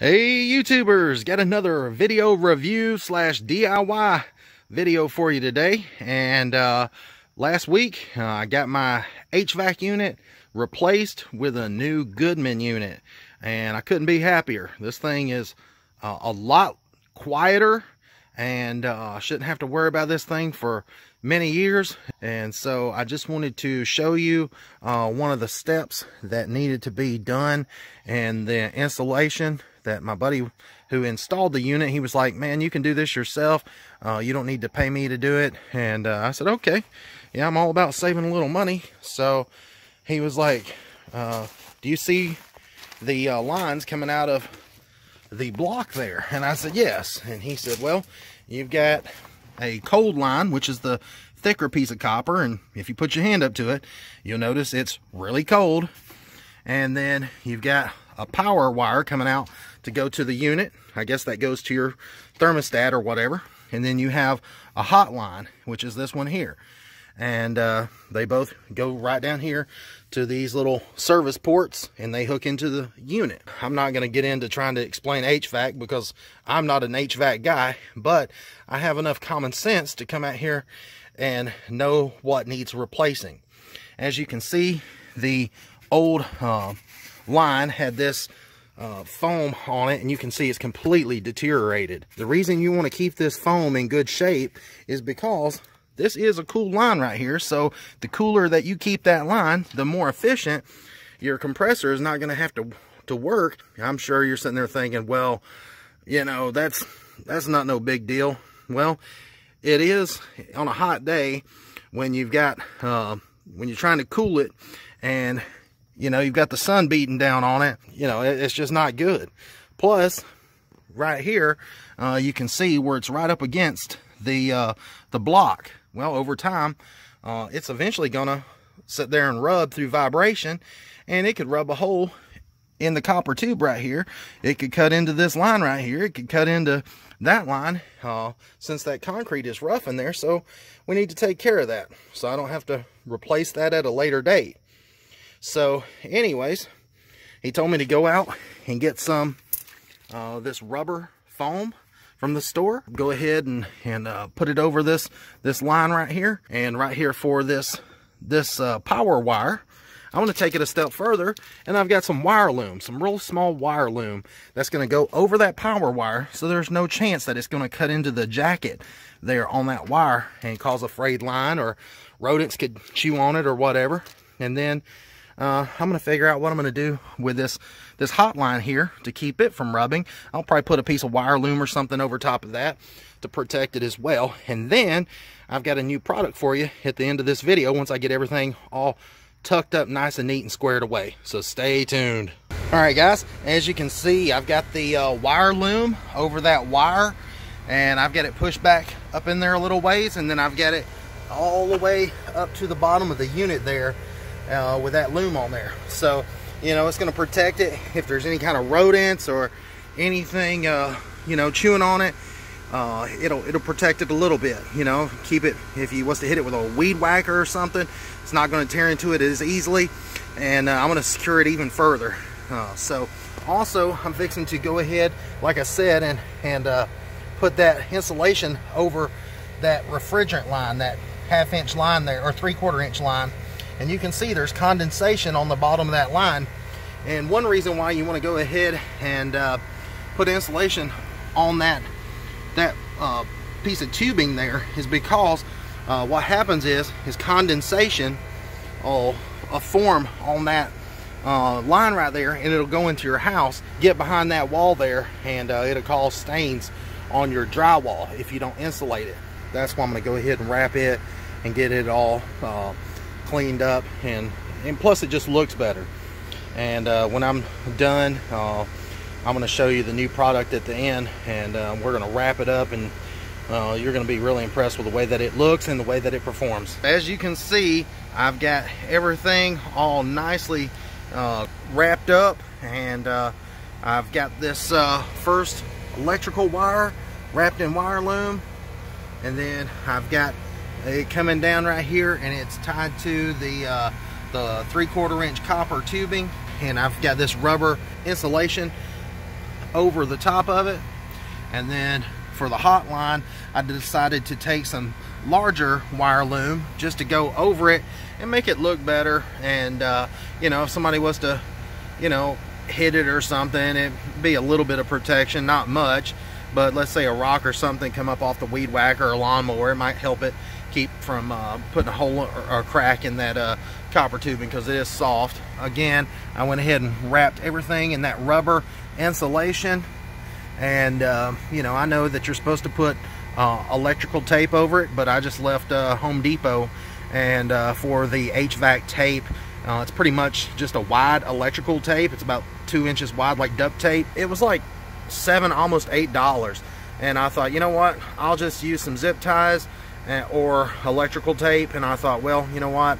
Hey YouTubers, got another video review slash DIY video for you today. And uh, last week uh, I got my HVAC unit replaced with a new Goodman unit. And I couldn't be happier. This thing is uh, a lot quieter and uh, shouldn't have to worry about this thing for many years and so I just wanted to show you uh, one of the steps that needed to be done and the installation that my buddy who installed the unit he was like man you can do this yourself uh, you don't need to pay me to do it and uh, I said okay yeah I'm all about saving a little money so he was like uh, do you see the uh, lines coming out of the block there? And I said, yes. And he said, well, you've got a cold line, which is the thicker piece of copper. And if you put your hand up to it, you'll notice it's really cold. And then you've got a power wire coming out to go to the unit. I guess that goes to your thermostat or whatever. And then you have a hot line, which is this one here and uh, they both go right down here to these little service ports and they hook into the unit. I'm not going to get into trying to explain HVAC because I'm not an HVAC guy, but I have enough common sense to come out here and know what needs replacing. As you can see, the old uh, line had this uh, foam on it and you can see it's completely deteriorated. The reason you want to keep this foam in good shape is because this is a cool line right here. So the cooler that you keep that line, the more efficient your compressor is not going to have to to work. I'm sure you're sitting there thinking, well, you know, that's that's not no big deal. Well, it is on a hot day when you've got uh, when you're trying to cool it and you know you've got the sun beating down on it. You know, it's just not good. Plus, right here, uh, you can see where it's right up against the uh, the block well, over time, uh, it's eventually going to sit there and rub through vibration, and it could rub a hole in the copper tube right here. It could cut into this line right here. It could cut into that line uh, since that concrete is rough in there. So we need to take care of that so I don't have to replace that at a later date. So anyways, he told me to go out and get some uh, this rubber foam from the store. Go ahead and, and uh, put it over this, this line right here. And right here for this, this uh, power wire, I want to take it a step further and I've got some wire loom, some real small wire loom that's going to go over that power wire so there's no chance that it's going to cut into the jacket there on that wire and cause a frayed line or rodents could chew on it or whatever. And then uh, I'm going to figure out what I'm going to do with this this hot line here to keep it from rubbing. I'll probably put a piece of wire loom or something over top of that to protect it as well. And then I've got a new product for you at the end of this video once I get everything all tucked up nice and neat and squared away. So stay tuned. All right, guys, as you can see, I've got the uh, wire loom over that wire and I've got it pushed back up in there a little ways and then I've got it all the way up to the bottom of the unit there uh, with that loom on there. So, you know, it's going to protect it if there's any kind of rodents or anything, uh, you know, chewing on it. Uh, it'll it'll protect it a little bit, you know, keep it, if he wants to hit it with a weed whacker or something, it's not going to tear into it as easily, and uh, I'm going to secure it even further. Uh, so, also, I'm fixing to go ahead, like I said, and, and uh, put that insulation over that refrigerant line, that half inch line there, or three quarter inch line, and you can see there's condensation on the bottom of that line. And one reason why you want to go ahead and uh, put insulation on that that uh, piece of tubing there is because uh, what happens is is condensation will uh, form on that uh, line right there and it'll go into your house get behind that wall there and uh, it'll cause stains on your drywall if you don't insulate it. That's why I'm going to go ahead and wrap it and get it all uh, cleaned up and and plus it just looks better. And uh, when I'm done uh, I'm going to show you the new product at the end and uh, we're going to wrap it up and uh, you're going to be really impressed with the way that it looks and the way that it performs. As you can see I've got everything all nicely uh, wrapped up and uh, I've got this first electrical wire wrapped in wire loom and then I've got it coming down right here and it's tied to the uh, the three quarter inch copper tubing and I've got this rubber insulation over the top of it. And then for the hotline, I decided to take some larger wire loom just to go over it and make it look better. And, uh, you know, if somebody was to, you know, hit it or something, it'd be a little bit of protection, not much. But let's say a rock or something come up off the weed whacker or lawnmower, it might help it keep from uh, putting a hole or a crack in that uh, copper tubing because it is soft. Again, I went ahead and wrapped everything in that rubber insulation. And, uh, you know, I know that you're supposed to put uh, electrical tape over it, but I just left uh, Home Depot and uh, for the HVAC tape, it's pretty much just a wide electrical tape. It's about two inches wide like duct tape. It was like seven, almost eight dollars. And I thought, you know what? I'll just use some zip ties or electrical tape. And I thought, well, you know what?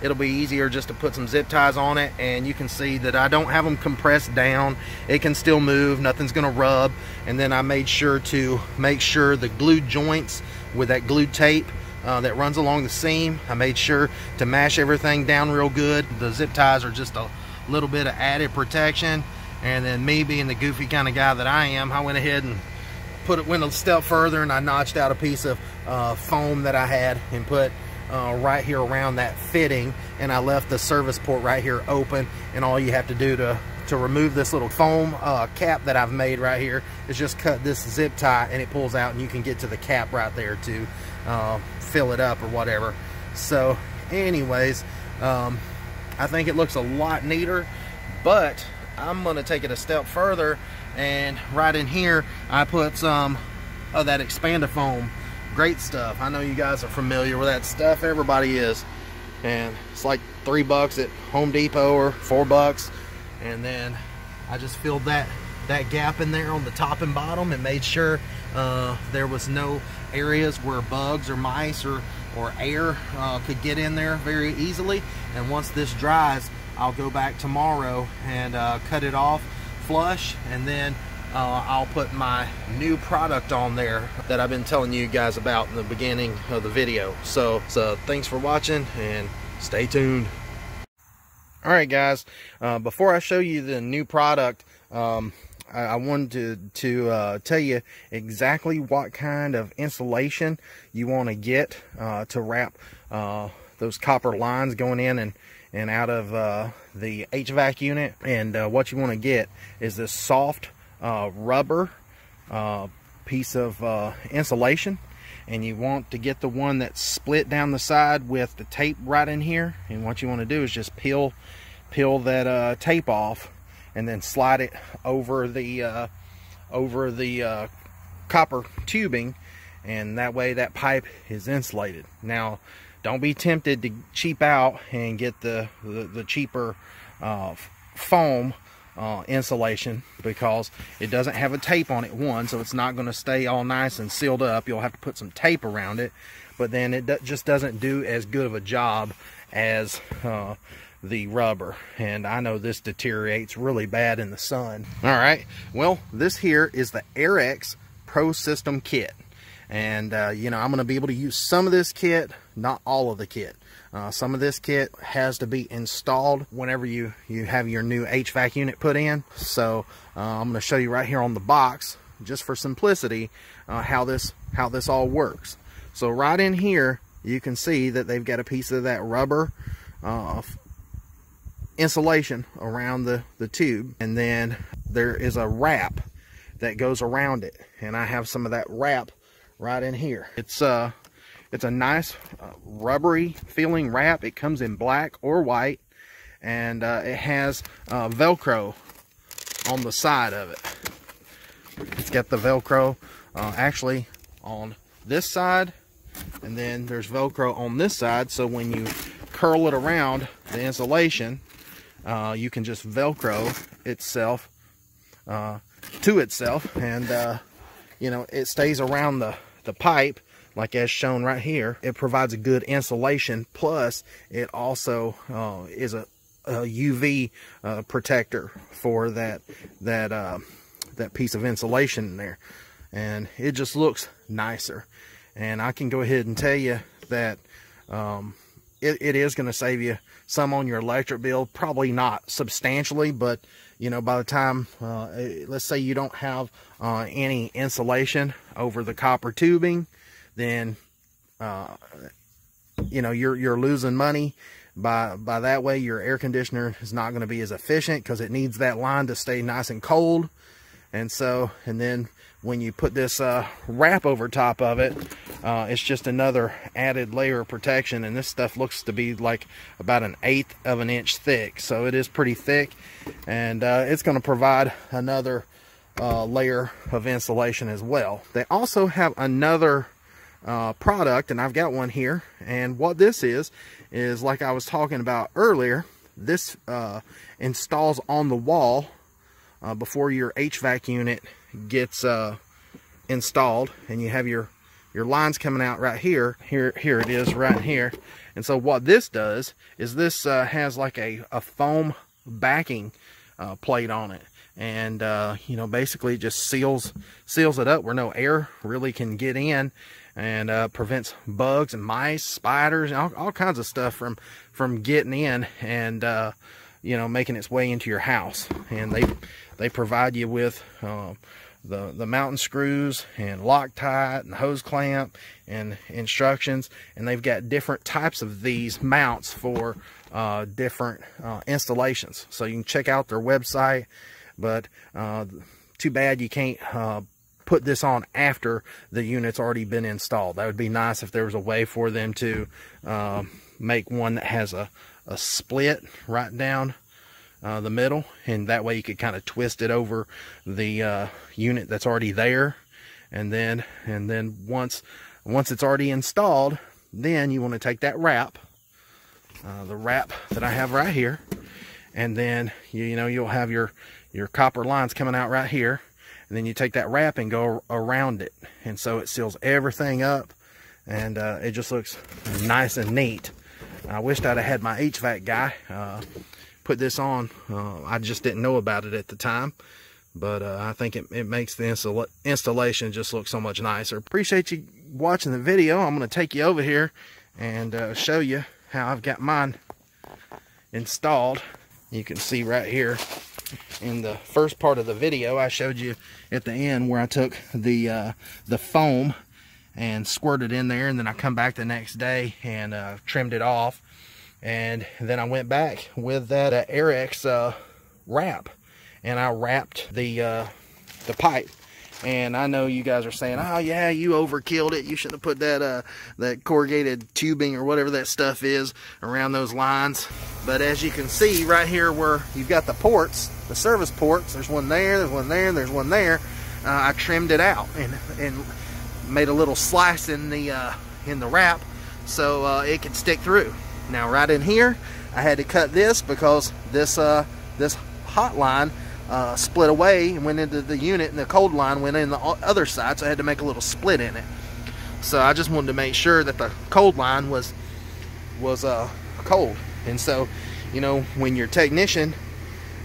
It'll be easier just to put some zip ties on it. And you can see that I don't have them compressed down. It can still move. Nothing's going to rub. And then I made sure to make sure the glued joints with that glued tape uh, that runs along the seam. I made sure to mash everything down real good. The zip ties are just a little bit of added protection. And then me being the goofy kind of guy that I am, I went ahead and put it went a step further and I notched out a piece of uh, foam that I had and put uh, right here around that fitting and I left the service port right here open and all you have to do to to remove this little foam uh, cap that I've made right here is just cut this zip tie and it pulls out and you can get to the cap right there to uh, fill it up or whatever. So anyways um, I think it looks a lot neater but I'm gonna take it a step further and right in here I put some of that expandifoam great stuff. I know you guys are familiar with that stuff. Everybody is. And it's like three bucks at Home Depot or four bucks. And then I just filled that that gap in there on the top and bottom and made sure uh, there was no areas where bugs or mice or or air uh, could get in there very easily. And once this dries I'll go back tomorrow and uh, cut it off flush and then uh, I'll put my new product on there that I've been telling you guys about in the beginning of the video. So so thanks for watching and stay tuned. All right guys uh, before I show you the new product um, I, I, wanted to, to uh, tell you exactly what kind of insulation you want to get uh, to wrap uh, those copper lines going in and and out of uh, the HVAC unit. And uh, what you want to get is this soft uh, rubber uh, piece of uh, insulation. And you want to get the one that's split down the side with the tape right in here. And what you want to do is just peel, peel that uh, tape off and then slide it over the, over the copper tubing. And that way that pipe is insulated. Now, don't be tempted to cheap out and get the, the, the cheaper uh, foam uh, insulation because it doesn't have a tape on it one so it's not going to stay all nice and sealed up. You'll have to put some tape around it but then it just doesn't do as good of a job as uh, the rubber. And I know this deteriorates really bad in the sun. All right. Well this here is the Airex Pro System kit and uh, you know I'm going to be able to use some of this kit not all of the kit. Uh, some of this kit has to be installed whenever you you have your new HVAC unit put in. So uh, I'm going to show you right here on the box just for simplicity uh, how this how this all works. So right in here you can see that they've got a piece of that rubber uh, insulation around the the tube. And then there is a wrap that goes around it. And I have some of that wrap right in here. It's uh, it's a nice uh, rubbery feeling wrap. It comes in black or white and uh, it has uh, Velcro on the side of it. It's got the Velcro uh, actually on this side and then there's Velcro on this side so when you curl it around the insulation uh, you can just Velcro itself uh, to itself and you know it stays around the the pipe like as shown right here it provides a good insulation. Plus it also uh, is a, a UV uh, protector for that that uh, that piece of insulation in there. And it just looks nicer. And I can go ahead and tell you that um, it, it is going to save you some on your electric bill. Probably not substantially but you know, by the time, uh, let's say you don't have uh, any insulation over the copper tubing, then, uh, you know, you're, you're losing money. By, by that way, your air conditioner is not going to be as efficient because it needs that line to stay nice and cold. And so, and then when you put this uh, wrap over top of it, uh, it's just another added layer of protection. And this stuff looks to be like about an eighth of an inch thick. So it is pretty thick. And uh, it's going to provide another uh, layer of insulation as well. They also have another uh, product, and I've got one here. And what this is, is like I was talking about earlier, this uh, installs on the wall before your HVAC unit gets uh, installed and you have your your lines coming out right here here here it is right here. And so what this does is this uh, has like a, a foam backing uh, plate on it. And uh, you know basically just seals seals it up where no air really can get in and uh, prevents bugs and mice spiders all, all kinds of stuff from from getting in and uh, you know making its way into your house. And they they provide you with uh, the, the mountain screws and Loctite and hose clamp and instructions. And they've got different types of these mounts for uh, different uh, installations. So you can check out their website. But uh, too bad you can't uh, put this on after the unit's already been installed. That would be nice if there was a way for them to uh, make one that has a, a split right down uh, the middle and that way you could kind of twist it over the uh, unit that's already there. And then and then once once it's already installed then you want to take that wrap uh, the wrap that I have right here and then you, you know you'll have your your copper lines coming out right here and then you take that wrap and go around it. And so it seals everything up and uh, it just looks nice and neat. I wished I'd have had my HVAC guy uh, put this on. Uh, I just didn't know about it at the time. But uh, I think it, it makes the install installation just look so much nicer. Appreciate you watching the video. I'm going to take you over here and uh, show you how I've got mine installed. You can see right here in the first part of the video I showed you at the end where I took the uh, the foam and squirted it in there and then I come back the next day and uh, trimmed it off and then I went back with that uh, Airex uh, wrap. And I wrapped the uh, the pipe. And I know you guys are saying oh yeah you overkilled it. You should have put that uh, that corrugated tubing or whatever that stuff is around those lines. But as you can see right here where you've got the ports the service ports there's one there there's one there there's one there uh, I trimmed it out and and made a little slice in the uh, in the wrap so uh, it can stick through now right in here, I had to cut this because this uh, this hot line uh, split away and went into the unit and the cold line went in the other side so I had to make a little split in it. So I just wanted to make sure that the cold line was was uh, cold. And so, you know, when your technician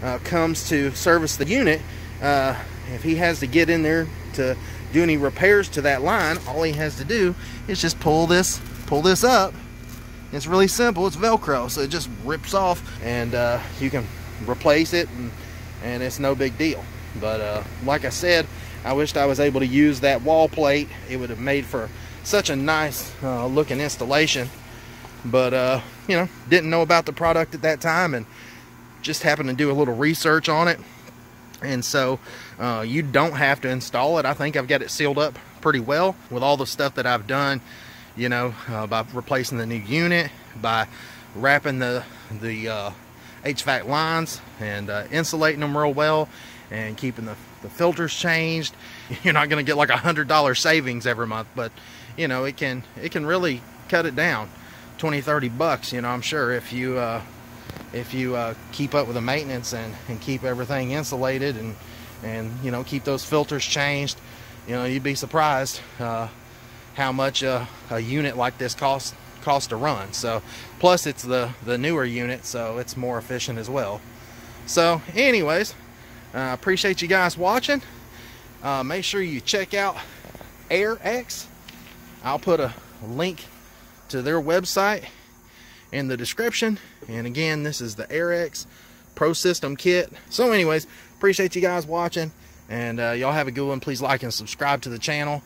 uh, comes to service the unit, uh, if he has to get in there to do any repairs to that line, all he has to do is just pull this pull this up it's really simple. It's Velcro, so it just rips off and uh, you can replace it and, and it's no big deal. But uh, like I said, I wished I was able to use that wall plate. It would have made for such a nice uh, looking installation. But, uh, you know, didn't know about the product at that time and just happened to do a little research on it. And so uh, you don't have to install it. I think I've got it sealed up pretty well with all the stuff that I've done you know, uh, by replacing the new unit, by wrapping the, the uh, HVAC lines and uh, insulating them real well and keeping the, the filters changed. You're not going to get like a hundred dollar savings every month, but you know, it can, it can really cut it down 20, 30 bucks, you know, I'm sure if you, uh, if you uh, keep up with the maintenance and, and keep everything insulated and, and, you know, keep those filters changed, you know, you'd be surprised uh, how much a, a unit like this costs cost to run. So plus it's the the newer unit, so it's more efficient as well. So anyways, uh, appreciate you guys watching. Uh, make sure you check out Airex. I'll put a link to their website in the description. And again, this is the Airex Pro System kit. So anyways, appreciate you guys watching. And uh, y'all have a good one. Please like and subscribe to the channel.